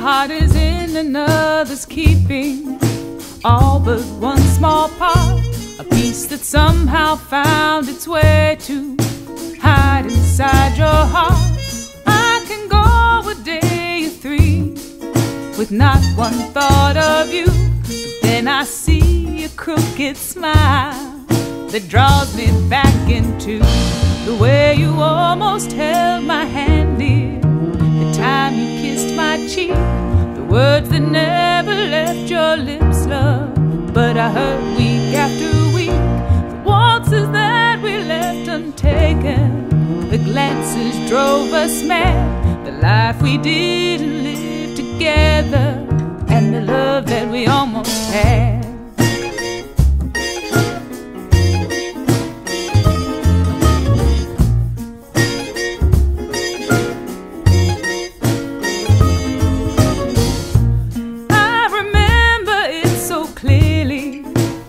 heart is in another's keeping, all but one small part. A piece that somehow found its way to hide inside your heart. I can go a day or three with not one thought of you. But then I see a crooked smile that draws me back into the way you almost held my hand, cheek, the words that never left your lips, love. But I heard week after week the waltzes that we left untaken, the glances drove us mad, the life we didn't live together, and the love that we almost had.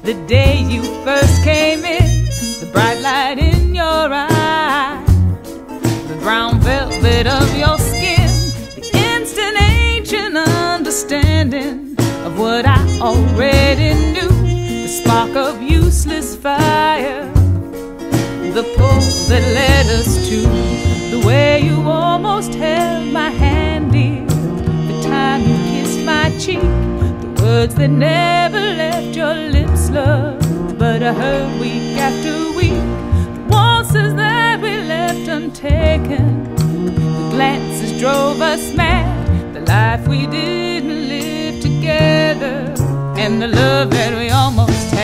The day you first came in, the bright light in your eye, the brown velvet of your skin, the instant ancient understanding of what I already knew, the spark of useless fire, the pull that led us to the way you almost held my hand, dear, the time you kissed my cheek the words that never I heard week after week. The waltzes that we left untaken. The glances drove us mad, the life we didn't live together, and the love that we almost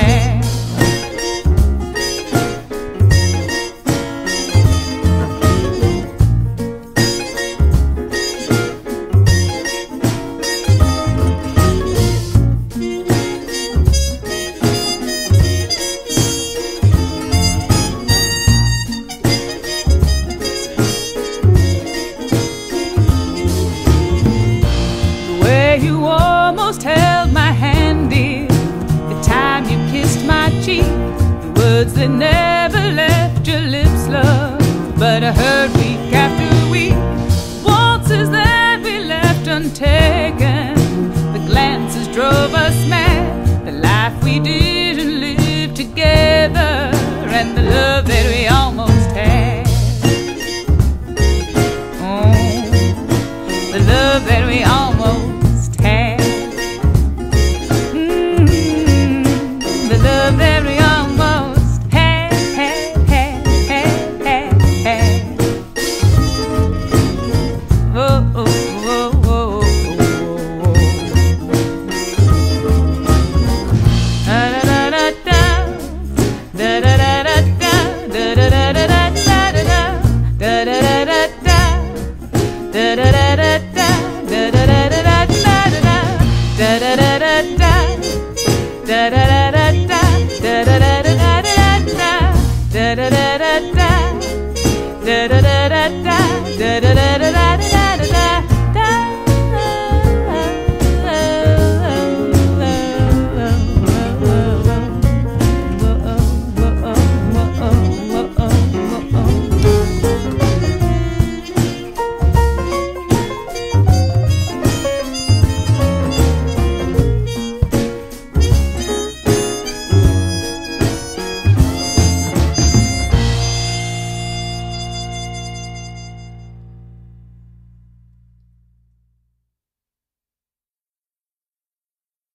words that never left your lips, love. But I heard week after week waltzes that we left untaken. The glances drove us mad, the life we didn't live together, and the love that we almost had. Oh, the love that we almost mm, very almost